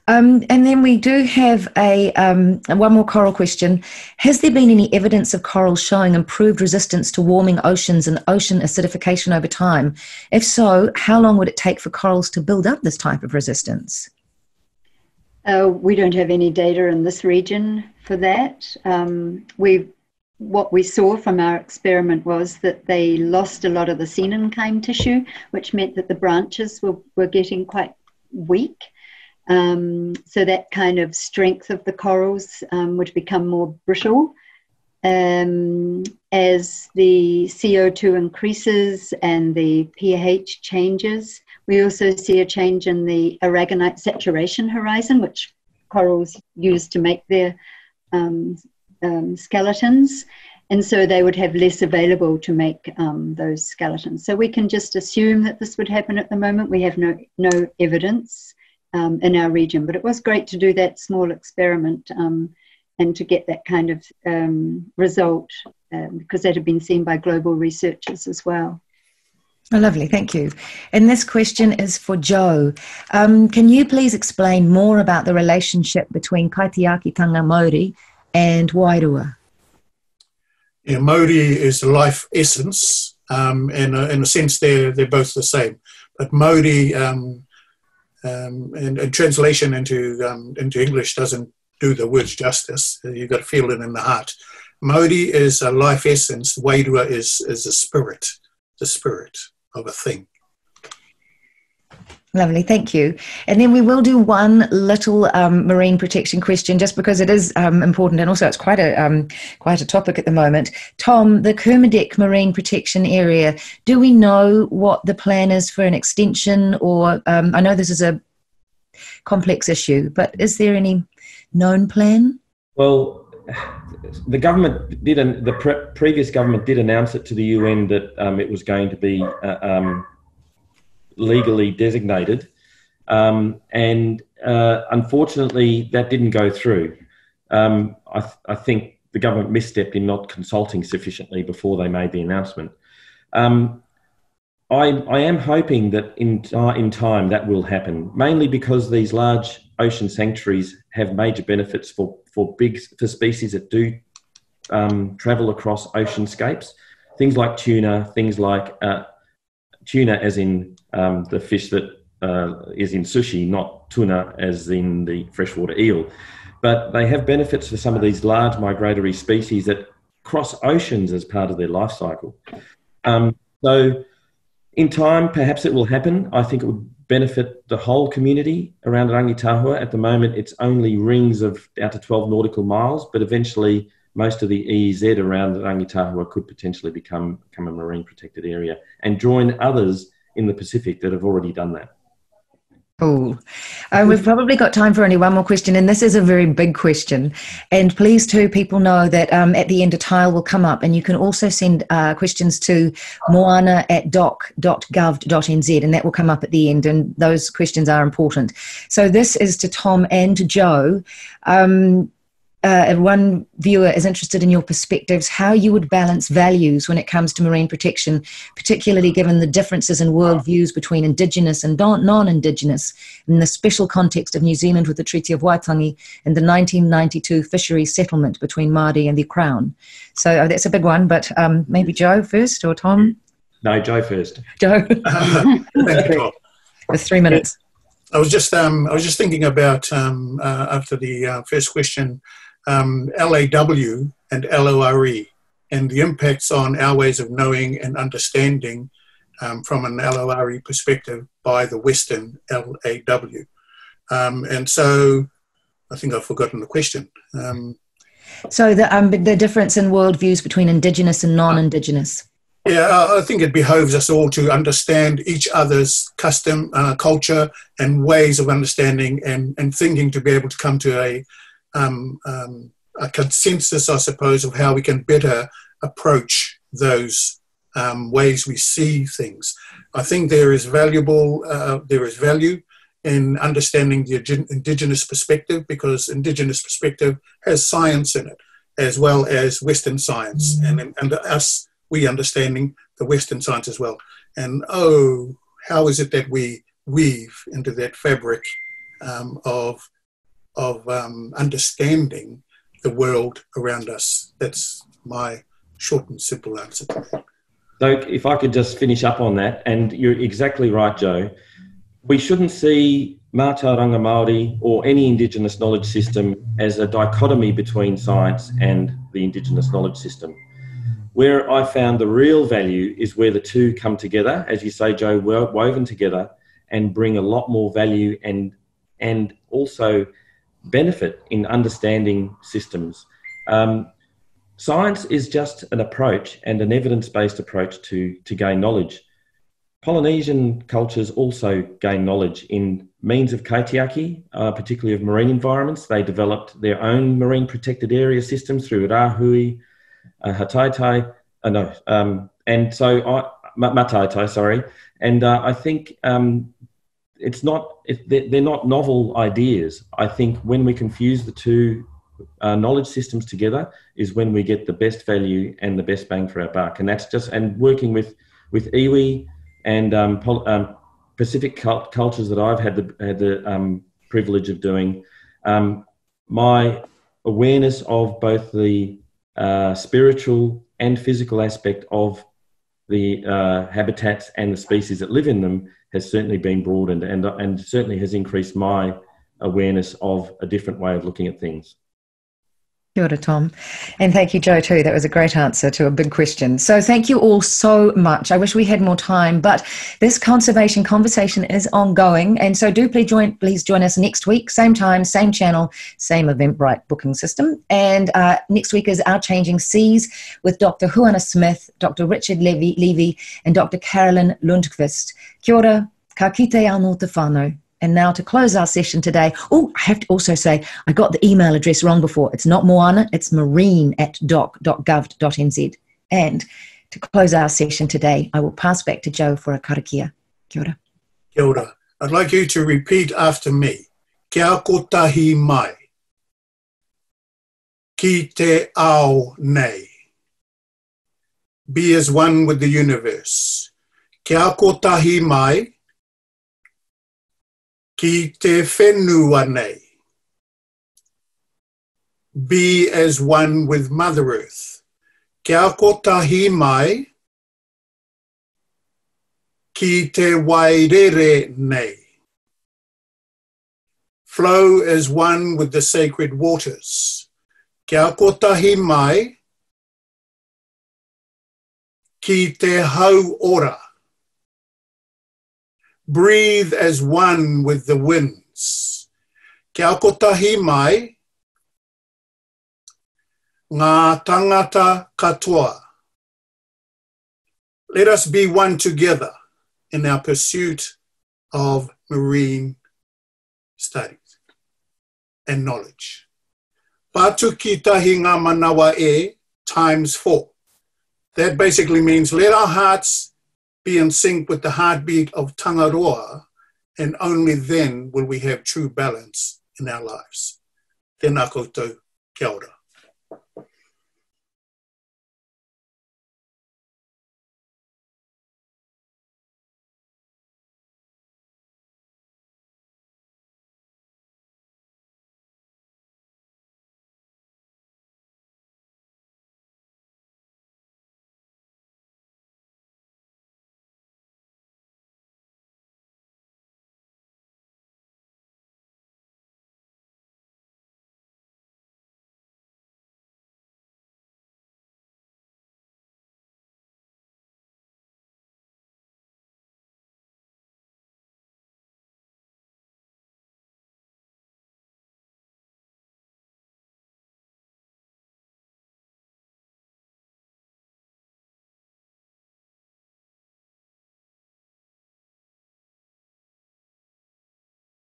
Speaker 1: Um, and then we do have a um, one more coral question. Has there been any evidence of corals showing improved resistance to warming oceans and ocean acidification over time? If so, how long would it take for corals to build up this type of resistance?
Speaker 3: Uh, we don't have any data in this region for that. Um, we what we saw from our experiment was that they lost a lot of the coenenchyme tissue, which meant that the branches were, were getting quite weak. Um, so that kind of strength of the corals um, would become more brittle. Um, as the CO2 increases and the pH changes, we also see a change in the aragonite saturation horizon, which corals use to make their um, um, skeletons and so they would have less available to make um, those skeletons. So we can just assume that this would happen at the moment. We have no no evidence um, in our region, but it was great to do that small experiment um, and to get that kind of um, result um, because that had been seen by global researchers as well.
Speaker 1: Oh, lovely, thank you. And this question is for Joe. Um, can you please explain more about the relationship between Kaitiakitanga Mauri and Wairua?
Speaker 2: you know, Mauri is life essence, um, and uh, in a sense they're, they're both the same. But Mauri, um, um, and, and, translation into, um, into English doesn't do the words justice. You've got to feel it in the heart. Mauri is a life essence. Wairua is, is a spirit, the spirit of a thing.
Speaker 1: Lovely, thank you. And then we will do one little um, marine protection question, just because it is um, important, and also it's quite a um, quite a topic at the moment. Tom, the Kermadec Marine Protection Area. Do we know what the plan is for an extension? Or um, I know this is a complex issue, but is there any known plan?
Speaker 4: Well, the government did, an, the pre- previous government did announce it to the UN that um, it was going to be. Uh, um, legally designated. Um, and uh, unfortunately, that didn't go through. Um, I, th- I, think the government misstepped in not consulting sufficiently before they made the announcement. Um, I, I, am hoping that in, uh, in time that will happen, mainly because these large ocean sanctuaries have major benefits for, for big for species that do um, travel across oceanscapes. Things like tuna, things like uh, tuna as in um, the fish that uh, is in sushi, not tuna as in the freshwater eel. But they have benefits for some of these large migratory species that cross oceans as part of their life cycle. Um, so, in time, perhaps it will happen. I think it would benefit the whole community around Rangitahua. At the moment, it's only rings of out to 12 nautical miles, but eventually most of the EEZ around Rangitahua could potentially become, become a marine protected area and join others in the Pacific that have already done that.
Speaker 1: Cool. We've probably got time for only one more question, and this is a very big question. And please, too, people know that um, at the end a tile will come up, and you can also send uh, questions to moana at doc.gov.nz, and that will come up at the end, and those questions are important. So this is to Tom and Joe. Um, uh, one viewer is interested in your perspectives, how you would balance values when it comes to marine protection, particularly given the differences in worldviews between Indigenous and non Indigenous, in the special context of New Zealand with the Treaty of Waitangi and the 1992 fisheries settlement between Māori and the Crown. So uh, that's a big one, but um, maybe Joe first or Tom?
Speaker 4: No, Joe first.
Speaker 1: Joe. With three minutes.
Speaker 2: I was just um, I was just thinking about um, uh, after the uh, first question um, LAW and LORE and the impacts on our ways of knowing and understanding um, from an LORE perspective by the Western LAW. Um, and so I think I've forgotten the question. Um,
Speaker 1: so the, um, the difference in worldviews between Indigenous and non-Indigenous.
Speaker 2: Yeah, I think it behoves us all to understand each other's custom, uh, culture, and ways of understanding and, and thinking to be able to come to a, um, um, a consensus, I suppose, of how we can better approach those um, ways we see things. I think there is valuable, uh, there is value in understanding the indigenous perspective because indigenous perspective has science in it as well as Western science, mm-hmm. and, and us we understanding the Western science as well. And oh, how is it that we weave into that fabric um, of of um, understanding the world around us. That's my short and simple answer.
Speaker 4: So, if I could just finish up on that, and you're exactly right, Joe. We shouldn't see Mātauranga Māori or any Indigenous knowledge system as a dichotomy between science and the Indigenous knowledge system. Where I found the real value is where the two come together, as you say, Joe, woven together, and bring a lot more value and and also benefit in understanding systems. Um, science is just an approach and an evidence based approach to, to gain knowledge. Polynesian cultures also gain knowledge in means of kaitiaki, uh, particularly of marine environments. They developed their own marine protected area systems through Rahui, uh, Hataitai, uh, no, um, and so I, Mataitai, sorry. And uh, I think um, it's not it, they're not novel ideas. I think when we confuse the two uh, knowledge systems together is when we get the best value and the best bang for our buck. And that's just and working with with iwi and um, pol, um, Pacific cult- cultures that I've had the had the um, privilege of doing. Um, my awareness of both the uh, spiritual and physical aspect of the uh, habitats and the species that live in them has certainly been broadened and, and certainly has increased my awareness of a different way of looking at things.
Speaker 1: Kia ora, Tom. And thank you, Joe, too. That was a great answer to a big question. So thank you all so much. I wish we had more time, but this conservation conversation is ongoing. And so do please join, please join us next week, same time, same channel, same Eventbrite booking system. And uh, next week is Our Changing Seas with Dr. Juana Smith, Dr. Richard Levy, Levy and Dr. Carolyn Lundquist. Kia ora, ka kite anō te whānau. And now to close our session today, oh, I have to also say, I got the email address wrong before. It's not Moana, it's marine at doc.gov.nz. And to close our session today, I will pass back to Joe for a karakia. Kia ora.
Speaker 2: Kia ora. I'd like you to repeat after me. Kia kotahi mai. Ki te ao nei. Be as one with the universe. Kia kotahi mai ki te whenua nei. Be as one with Mother Earth. Kia kotahi mai ki te wairere nei. Flow as one with the sacred waters. Kia kotahi mai ki te hau ora breathe as one with the winds. Kia kotahi mai, ngā tangata katoa. Let us be one together in our pursuit of marine studies and knowledge. Patu ki tahi ngā manawa e times four. That basically means let our hearts be in sync with the heartbeat of Tangaroa, and only then will we have true balance in our lives. Tēnā koutou, kia ora.